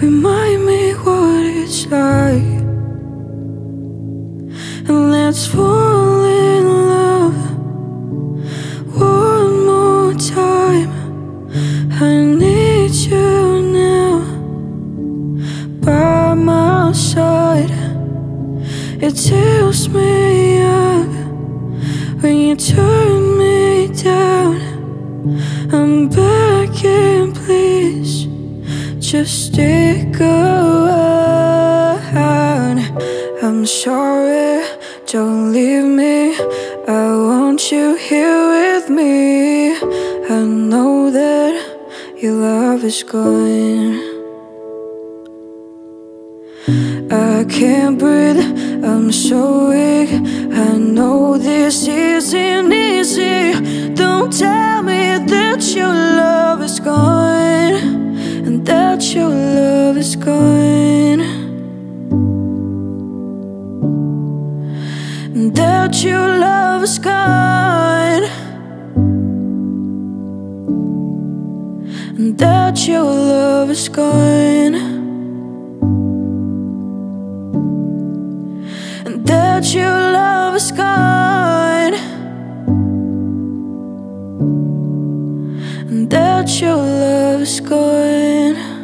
Remind me what it's like. And let's fall in love One more time. I need you now By my side. It tells me up. Just stick around. I'm sorry, don't leave me. I want you here with me. I know that your love is gone. I can't breathe, I'm so weak. I know this isn't easy. Don't tell gone. And that your love is gone. And that your love is gone. that your love is gone, that your love is gone.